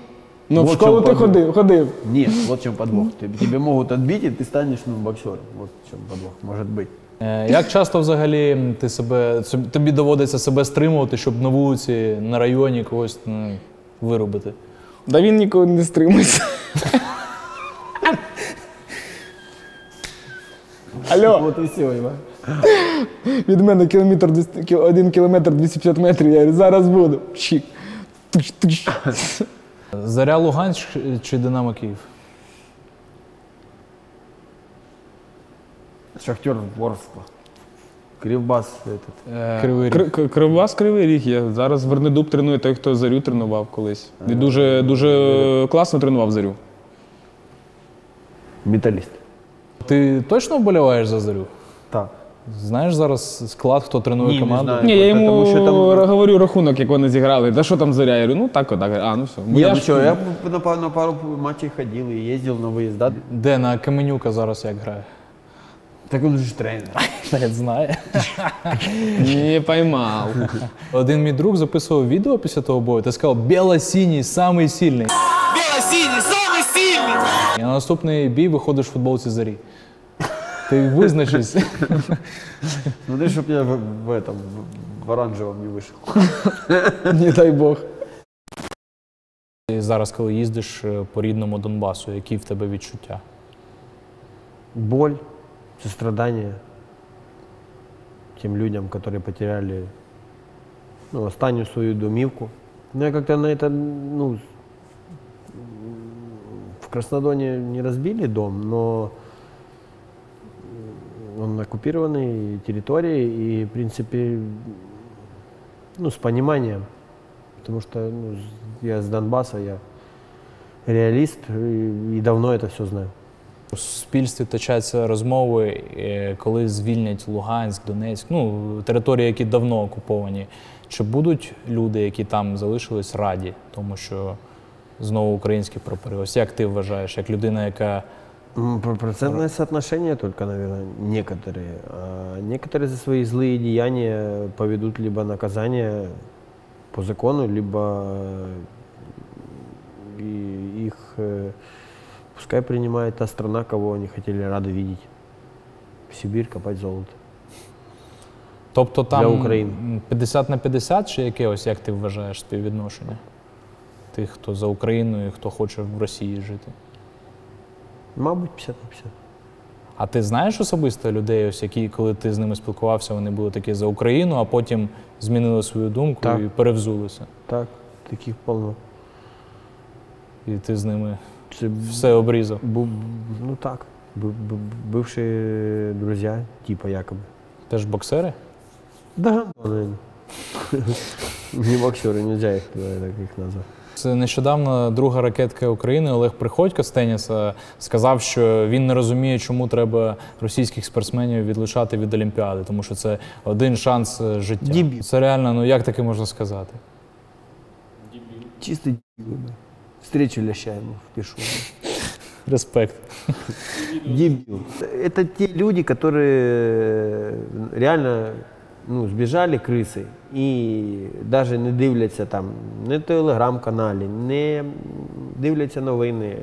Ну, в школу ти подвох. ходив, ходив. Нет, вот в подвох. Тебе, тебе могут отбить, и ты станешь, ну, боксером. Вот в чем подвох, может быть. Е, Як часто взагалі ти себе тобі доводиться себе стримувати, щоб на вулиці, на районі когось ну, виробити? Да він ніколи не стримується. Алло, Вот и все, Иван. від мене кілометр, двісті- кі- один кілометр 250 метрів, я зараз буду. Чик. Туш, туш. Заря Луганськ чи Динамо Київ? Шахтер Ворскла. Кривбас этот. Е, Кривий Кри- Кри- Кривбас Кривий Ріг є. Зараз Вернедуб тренує той, хто зарю тренував колись. Він дуже, дуже класно тренував зарю. Металлист. Ти точно вболіваєш за зарю? Так. Знаєш зараз склад, хто тренує Ні, не команду? знаю. Ні, я йому Тому що там- говорю рахунок, як вони зіграли. Та що там заря? Я говорю, ну так, отак. А, ну все. Бо Не, я ну ж- что, я на, пару- на пару матчей ходил и ездил на выезда. Де на Каменюка зараз як грає? Так он же тренер. Не знає. Не поймав. Один мій друг записував відео після того бою. Ти сказав, біло-синій, самий сильний. Бело-синий, самый сильный! І на наступний бій виходиш в футболці зарі. Ти визначись. Смотри, чтоб я в, в этом, в, в оранжевом не вышел. Не дай Бог. І зараз, коли їздиш е, по рідному Донбасу, які в тебе відчуття? Боль, Сострадание тем людям, которые потеряли ну, останню свою домівку. Ну, я как-то на это, ну, в Краснодоне не разбили дом, но он на оккупированной территории и, в принципе, ну, с пониманием. Потому что ну, я с Донбасса, я реалист и, и давно это все знаю. У суспільстві точаться розмови, е, коли звільнять Луганськ, Донецьк, ну території, які давно окуповані. Чи будуть люди, які там залишились, раді, тому що знову українські прапори? Ось як ти вважаєш, як людина, яка М, про- Процентное соотношение только, наверное, некоторые. А некоторые за свои злые деяния поведут либо наказание по закону, либо э, и их э, пускай принимает та страна, кого они хотели рады видеть. В Сибирь копать золото. тобто там Для України. 50 на 50, чи яке ось як ти вважаєш співвідношення? Тих, хто за Україною, і хто хоче в Росії жити. Мабуть, 50 на 50. А ти знаєш особисто людей, ось які, коли ти з ними спілкувався, вони були такі за Україну, а потім змінили свою думку Так. і перевзулися. Так, таких полно. І ти з ними Це все обрізав. бу- ну так, бу- бу- бывшие друзья, типа якобы. Теж боксери? Да, наверное. Не боксеры, нельзя их, давай так их назвать. Це нещодавно друга ракетка України Олег Приходько з теніса сказав, що він не розуміє, чому треба російських спортсменів відлучати від Олімпіади, тому що це один шанс е, життя. Дебіл. Це реально, ну як таке можна сказати? Чистый дебил, да. Встречу ляща ему впишу. Респект. Дебил. Это те люди, которые реально ну, сбежали крысы і даже не дивляться там не в телеграм-каналі, не дивляться новини.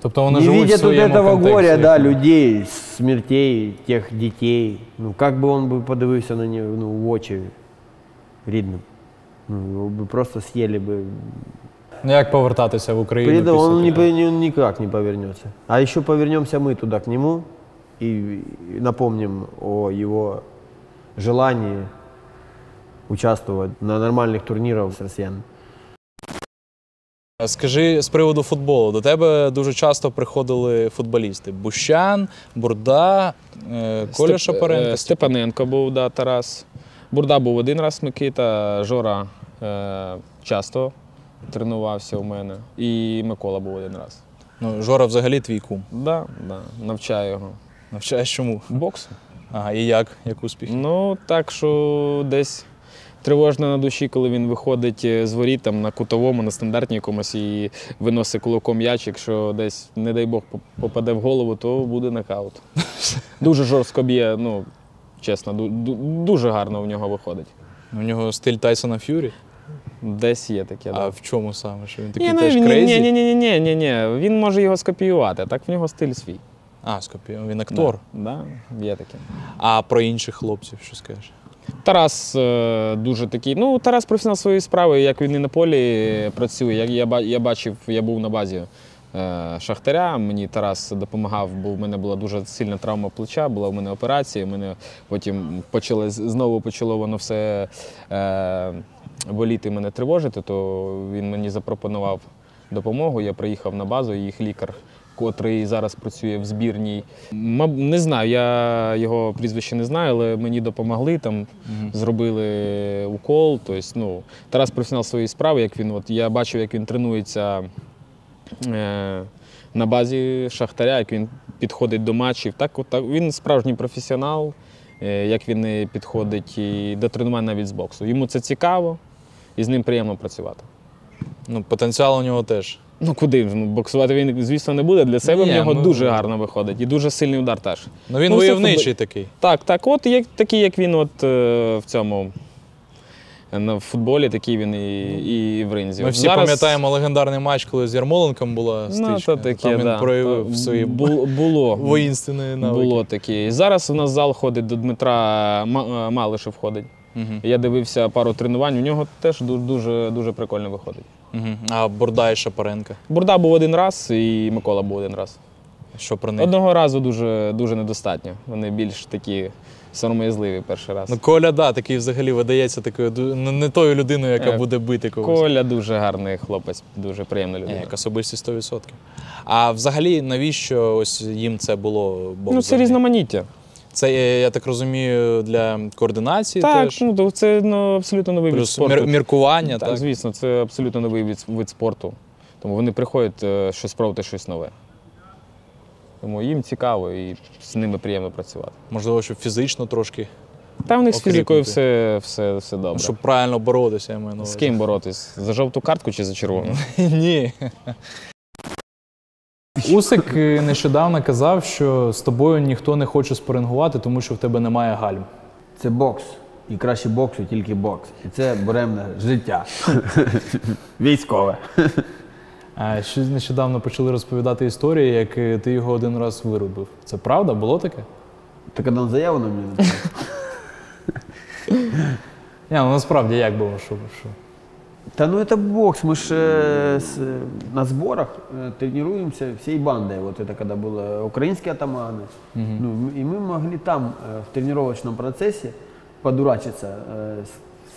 Тобто вони не живуть в видят вот своєму этого контексті, горя, да, якому- людей, смертей, тех детей. Ну, как бы он бы подивився на нього ну, в очі рідним. Ну, його би просто съели бы. Ну як повертатися в Україну? Прида, після он не, того? по- не- никак не повернется. А еще повернемся мы туда к нему и, и напомним о его желании участвовать на нормальных турнирах с россиянами. Скажи з приводу футболу. До тебе дуже часто приходили футболісти: Бущан, Бурда, е, Коля Степ- Шапаренко. е, Степаненко був, да, Тарас. Бурда був один раз Микита, Жора е, часто тренувався у мене. І Микола був один раз. Ну, Жора взагалі твій кум. Да, да, навчаю його. Навчаєш чому? Боксу. Ага, і як? Як успіх? Ну, так що десь тривожно на душі, коли він виходить е, з воріт там, на кутовому, на стандартній якомусь і виносить кулаком м'яч. Якщо десь, не дай Бог, попаде в голову, то буде нокаут. Дуже жорстко б'є, ну, чесно, ду- ду- дуже гарно в нього виходить. У нього стиль Тайсона Ф'юрі. Десь є таке. А в чому саме? Що він такий Ні, ну, теж crazy? ні, ні, ні, ні, ні, ні. Він може його скопіювати, так в нього стиль свій. А, скопіював. Він актор. Да, да, є таке. А про інших хлопців що скажеш? Тарас е, дуже такий. Ну, Тарас професіонал своєї справи, як він і на полі працює. Як я, я бачив, я був на базі е, Шахтаря. Мені Тарас допомагав, бо в мене була дуже сильна травма плеча, була в мене операція. Мене потім почали, знову почало воно все е, боліти, мене тривожити, то він мені запропонував допомогу. Я приїхав на базу, їх лікар. Котрий зараз працює в збірній. Не знаю, я його прізвище не знаю, але мені допомогли там, зробили укол. Тобто, ну, Тарас професіонал своєї справи, як він, от, я бачив, як він тренується е, на базі Шахтаря, як він підходить до матчів. Так, от, так, він справжній професіонал, е, як він підходить і до тренувань навіть з боксу. Йому це цікаво і з ним приємно працювати. Ну, потенціал у нього теж. Ну куди? Ну, боксувати він, звісно, не буде. Для себе Ні, в нього ну- дуже гарно виходить. І дуже сильний удар теж. Ну він Ну, войовничий футбол- такий. Так, так. От як, такий, як він от, е, в цьому. е, На футболі такий він і, і в ринзі. Ми всі зараз- пам'ятаємо легендарний матч, коли з Ярмоленком була стичка. Ну, таке, Там він да. проявив свої бу- було. воїнственні навики. Було таке. Зараз у нас зал ходить до Дмитра Ма- Малишев ходить. Я дивився пару тренувань, у нього теж дуже, дуже прикольно виходить. А Бурда і Шапаренка. Бурда був один раз і Микола був один раз. Що про них? Одного разу дуже, дуже недостатньо. Вони більш такі сором'язливі перший раз. Ну, Коля, да, такий взагалі видається такою ну, не тою людиною, яка Е, буде бити когось. Коля дуже гарний хлопець, дуже приємна людина. як особистість 100%. А взагалі, навіщо ось їм це було? Бог Ну, це різноманіття. Це, я так розумію, для координації Так, теж. ну, це ну, абсолютно новий від Плюс спорту. мір- міркування, так, так? звісно, це абсолютно новий від, від спорту. Тому вони приходять е, щось спробувати щось нове. Тому їм цікаво і з ними приємно працювати. Можливо, щоб фізично трошки, Та в них з фізикою все, все, все добре. щоб правильно боротися, я маю на З ким боротись? За жовту картку чи за червону? Ні. Усик е, нещодавно казав, що з тобою ніхто не хоче спарингувати, тому що в тебе немає гальм. Це бокс. І краще боксу, тільки бокс. І це буремне життя. Військове. А ще нещодавно почали розповідати історії, як е, ти його один раз вирубив. Це правда? Було таке? Ти коли заяву на мене? Ні, ну насправді як було? Що, що? Да ну это бокс, мы же на сборах э, тренируемся всей бандой. Вот это когда было украинские атаманы. Ну, м- и мы могли там э, в тренировочном процессе подурачиться, э,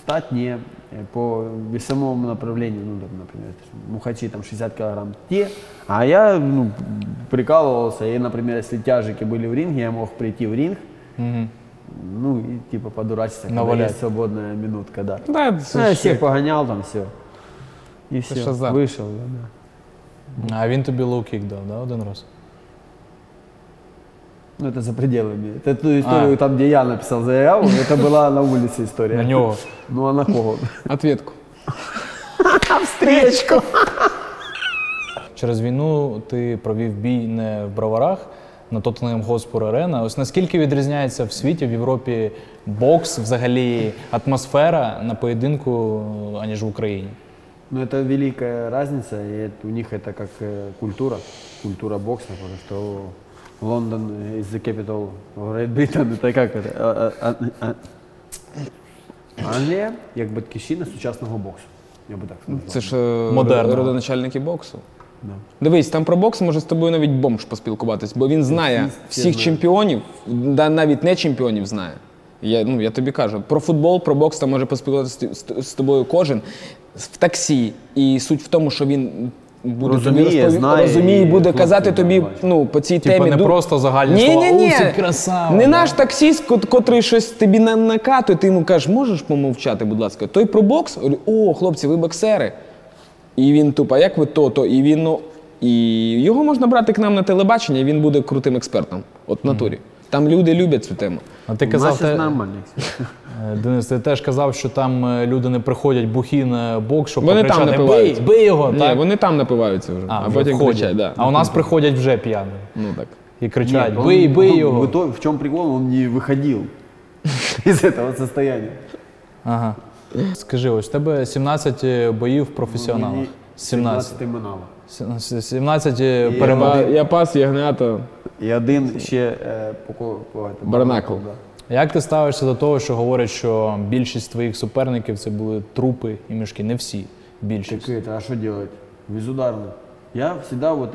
стать не э, по весовому направлению, ну, там, например, мухачи там 60 килограмм те, а я ну, прикалывался, и, например, если тяжики были в ринге, я мог прийти в ринг, ну и типа подурачиться, когда Навалять. есть свободная минутка, да. Да, Ну, я всех погонял там все. И все, ж азарт. вышел. Да. А він тобі лоу-кік дав, да, один раз? Ну, это за пределами. Это ту историю, там, где я написал заяву, это была на улице история. На нього. Ну, а на кого? Ответку. Встречку. Через війну ти провів бій не в броварах на Тоттенхем Hotspur Арена. Ось наскільки відрізняється в світі, в Європі бокс, взагалі атмосфера на поєдинку, аніж в Україні? Ну, это великая разница, и это- у них это как э, культура, культура бокса, потому что Лондон is the capital of Great Britain, это как это? А- а- а- а- Англія як батьківщина сучасного боксу. Я би так сказав. Це ж е, Модерно. родоначальники боксу. Дивись, там про бокс може з тобою навіть бомж поспілкуватись, бо він знає всіх чемпіонів, да, навіть не чемпіонів знає. Я, ну, я тобі кажу, про футбол, про бокс там може поспілкуватися з, з- з тобою кожен в таксі. І суть в тому, що він буде Розуміє, тобі розпові- знає розуміє і і буде хлопці казати тобі ну, по цій Типа темі. не ду- просто загальні ні, слова. Ні, ні, «Усик красава», Не да? наш таксіст, кот- котрий щось тобі на- накатує, ти йому кажеш, можеш помовчати, будь ласка. Той про бокс, о, хлопці, ви боксери. І він тупо, а як ви то-то? І він, ну, І його можна брати к нам на телебачення, і він буде крутим експертом. От в натурі. Там люди люблять цю тему. А ти казав, те. Е, Денис, ти теж казав, що там е, люди не приходять бухі на бокс, щоб Вони там покричати, бий, напиваються. бий його, Ні, так? вони там напиваються вже, А, а, вже потім входять. кричать. Да. А у нас приходять вже п'яні. Ну так. І кричать, он- бий, бий он- його. В, итоге, в чем прикол, он не выходил из этого состояния. Ага. Скажи, ось у тебе 17 боїв в професіоналах. 17. 17 минало. 17 І Я, перемог. я пас ягнята. І один ще е, по, ко- Барнакл. да. Як ти ставишся до того, що говорять, що більшість твоїх суперників це були трупи і мішки? Не всі. Більшість. Так это, а что делать? Безударно. Я всегда вот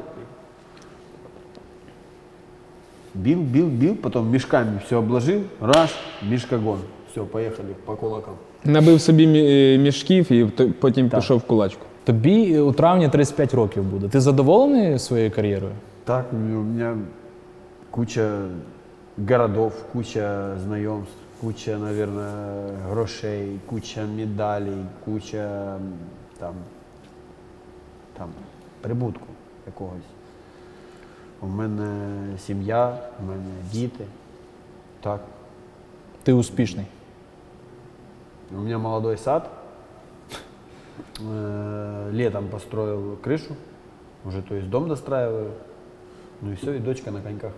бил, бил, бил, потом мешками все обложил, раз, мешкогон. Все, поехали по кулакам. Набив собі мі- е, мішків і потім пішов в кулачку. Тобі у травні 35 років буде. Ти задоволений своєю кар'єрою? Так, у меня куча городов, куча знакомств, куча, наверное, грошей, куча медалей, куча м, там, там прибутку якогось. У мене сім'я, у мене діти. Так. Ти успішний. У меня молодой сад. Э, Летом построил крышу. Уже, то есть, дом достраиваю. Ну и все, и дочка на коньках.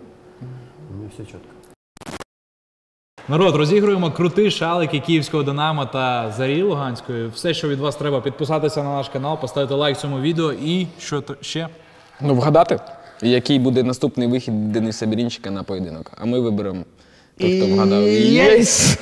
У меня все четко. Народ, розігруємо крутий шалики київського Динамо та Зарі Луганської. Все, що від вас треба, підписатися на наш канал, поставити лайк цьому відео і що то ще? Ну, вгадати, який буде наступний вихід Дениса Берінчика на поєдинок. А ми виберемо хто вгадав. Yes!